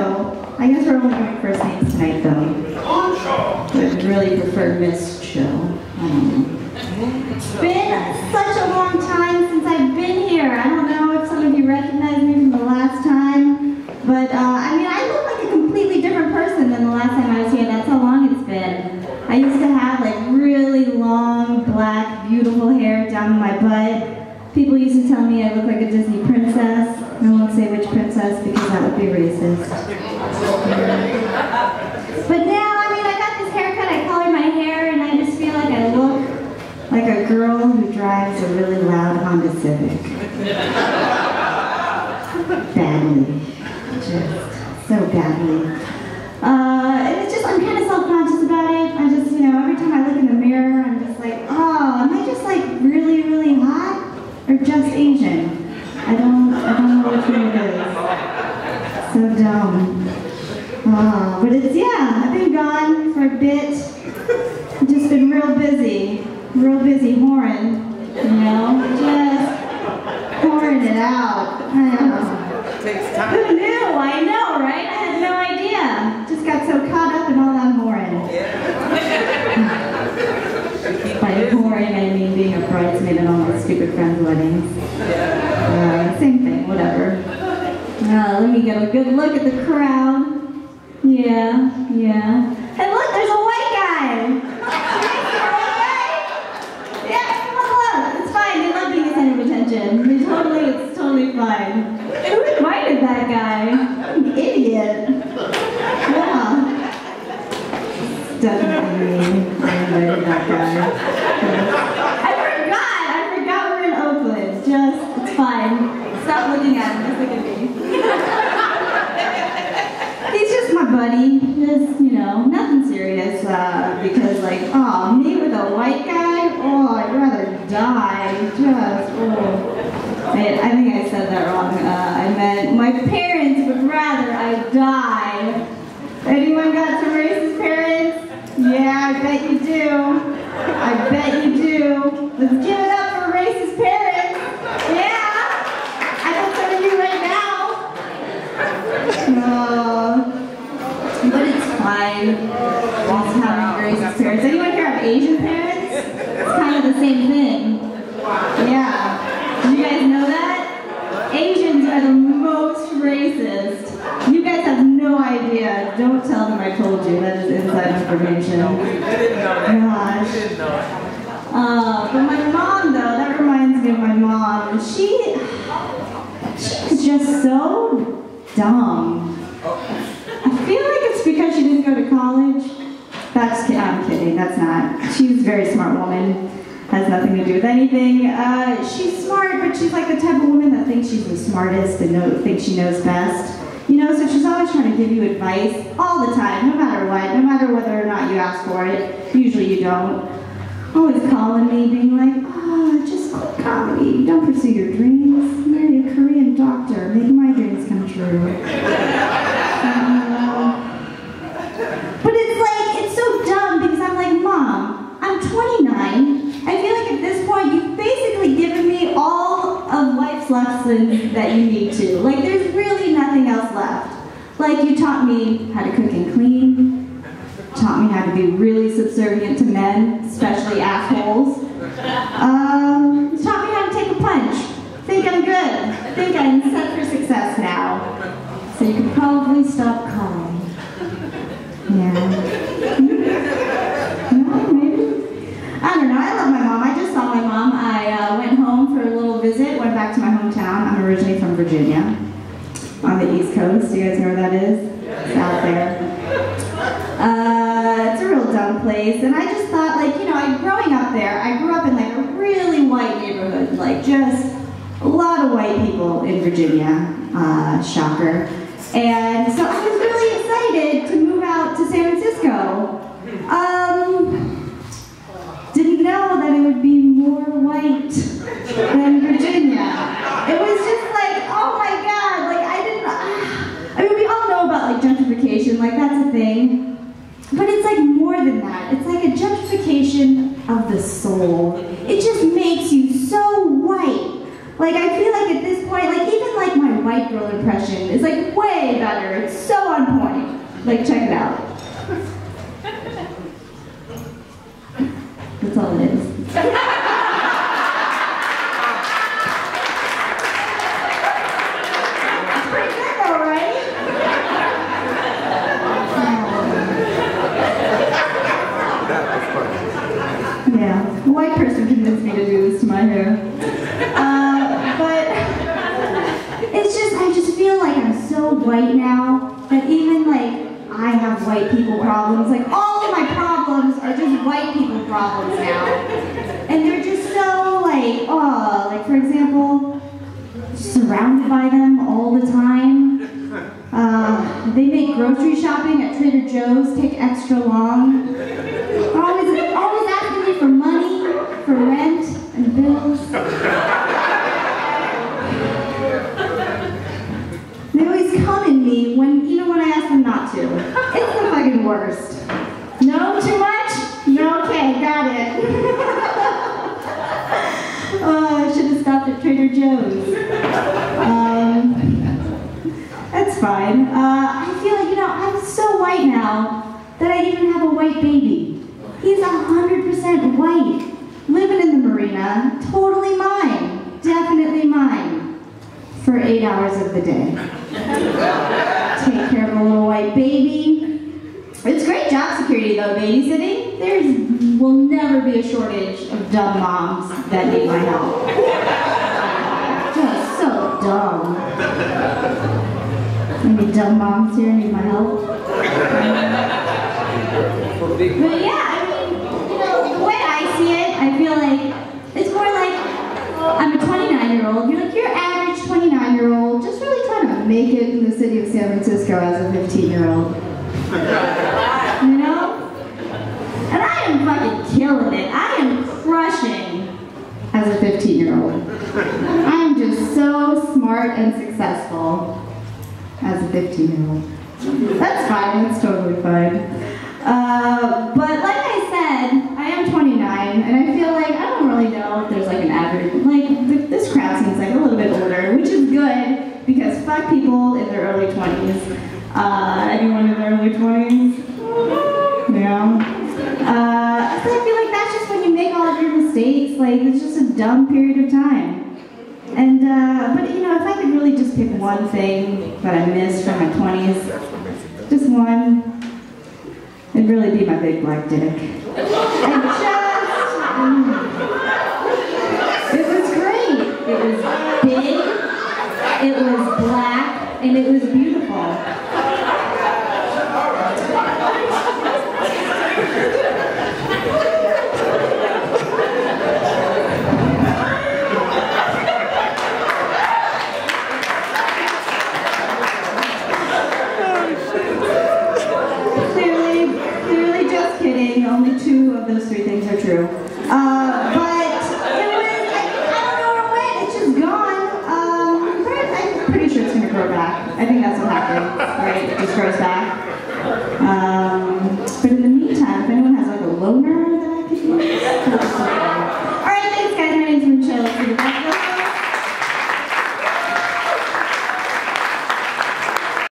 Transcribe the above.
Choe. I guess we're only going first names tonight, though. I'd really prefer Miss Choe. I don't know. It's been such a long time since I've been here. I don't know if some of you recognize me from the last time, but uh, I mean, I look like a completely different person than the last time I was here. That's how long it's been. I used to have like really long, black, beautiful hair down my butt. People used to tell me I look like a Disney princess. I won't say which princess because that would be racist. But now, I mean, I got this haircut, I colored my hair, and I just feel like I look like a girl who drives a really loud Honda Civic. badly. Just so badly. Uh, and it's just, I'm kind of self-conscious about it. I just, you know, every time I look in the mirror, I'm just like, oh, am I just like really, really hot? Or just Asian? I don't, I don't know which one it is. So dumb. Uh, but it's, yeah, I've been gone for a bit. I've just been real busy. Real busy whoring, you know? Just pouring it out. I know. Takes time. Who knew? I know, right? I had no idea. Just got so caught up in all that whoring. By whoring, I mean being a bridesmaid at all my stupid friends' weddings. Uh, same thing, whatever. Uh, let me get a good look at the crowd. Yeah, yeah. And look, there's a white guy. Yeah, come on, look. It's fine. They love being the center of attention. They totally, it's fine. Who invited that guy? An idiot. Yeah. Definitely me. I invited that guy. I forgot. I forgot we're in Oakland. Just, it's fine. Stop looking at him. Just look at me. He's just my buddy. Just, you know, nothing serious. Uh, because, like, oh, me with a white guy? Oh, I'd rather die. Just, oh. I think I said that wrong. Uh, I meant my parents would rather I die. Anyone got some racist parents? Yeah, I bet you do. I bet you do. Let's give it up for racist parents. Yeah. I know some of you right now. Uh, but it's fine. Just having racist parents. Anyone here have Asian parents? It's kind of the same thing. Yeah. Did you guys know that? Asians are the most racist. You guys have no Don't tell them I told you. That is inside information. I didn't know that. I Gosh. didn't know that. Uh, but my mom, though, that reminds me of my mom. She, she is just so dumb. I feel like it's because she didn't go to college. That's I'm kidding. That's not. She's a very smart woman. Has nothing to do with anything. Uh, she's smart, but she's like the type of woman that thinks she's the smartest and know, thinks she knows best. You know, so she's always trying to give you advice all the time, no matter what, no matter whether or not you ask for it. Usually you don't. Always calling me, being like, oh, just quit comedy. Don't pursue your dreams. Marry a Korean doctor. Make my dreams come true. Uh, but it's like, it's so dumb because I'm like, Mom, I'm 29. I feel like at this point you've basically given me all lessons that you need to. Like, there's really nothing else left. Like, you taught me how to cook and clean, taught me how to be really subservient to men, especially assholes. Um, taught me how to take a punch. Think I'm good. Think I'm set for success now. So you could probably stop calling. Yeah. No, maybe. I don't know. I love my mom. I just saw my mom. I uh, went home for a little visit. Went back to my hometown. I'm originally from Virginia, on the East Coast. Do you guys know where that is? It's out there. Uh, it's a real dumb place, and I just thought, like, you know, I, growing up there, I grew up in like a really white neighborhood, like just a lot of white people in Virginia. Uh, shocker. And so I was really excited to move out to San Francisco. Um, didn't know that it would be more white than Virginia. It was just like, oh my god, like I didn't. I mean, we all know about like gentrification, like that's a thing. But it's like more than that. It's like a gentrification of the soul. It just makes you so white. Like I feel like at this point, like even like my white girl impression is like way better. It's so on point. Like, check it out. That's all it is. It's pretty good though, right? Yeah, a white person convinced me to do this to my hair. Uh, but it's just, I just feel like I'm so white now that even like I have white people problems. Like all of my problems are just white people problems now. And they're just so like, oh, like for example, surrounded by them all the time. Uh, they make grocery shopping at Trader Joe's take extra long. Always, always asking me for money, for rent, and bills. They always come in me when, even when I to. It's the fucking worst. No, too much? No, okay, got it. oh, I should have stopped at Trader Joe's. Um, that's fine. Uh, I feel like, you know, I'm so white now that I even have a white baby. He's 100% white, living in the marina, totally mine, definitely mine, for eight hours of the day. Take care of a little white baby. It's great job security though, babysitting. There's will never be a shortage of dumb moms that need my help. Just so dumb. Any dumb moms here need my help? But yeah, I mean, you know, the way I see it, I feel like it's more like I'm a 29 year old. You're like your average 29 year old, just really trying to make it in the city of Francisco as a 15 year old. You know? And I am fucking killing it. I am crushing as a 15 year old. I am just so smart and successful as a 15 year old. That's fine, that's totally fine. Uh, but like I said, I am 29, and I feel like I don't really know if there's like an average. Like fuck people in their early 20s. Uh, anyone in their early 20s? Yeah. Uh, so I feel like that's just when you make all of your mistakes. Like it's just a dumb period of time. And uh, but you know, if I could really just pick one thing that I missed from my 20s, just one. It'd really be my big black dick. And just, mm, it was black, and it was beautiful. Clearly, clearly just kidding. Only two of those three things are true. think that's what happens, right? Just grows back. Um, but in the meantime, if anyone has like a loaner that I could use, All right, thanks guys. My name's Michelle.